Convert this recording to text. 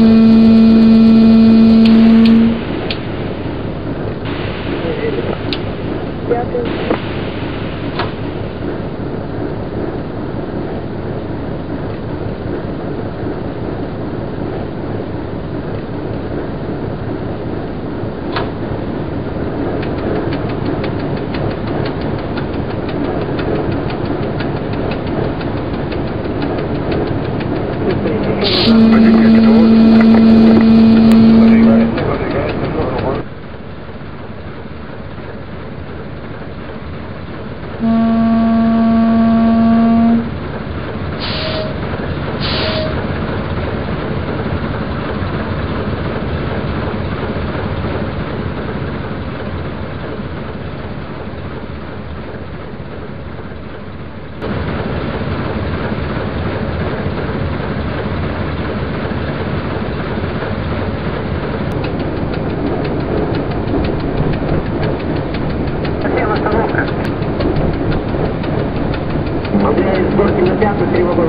Mm. Yeah, Сколько на пятую тревогу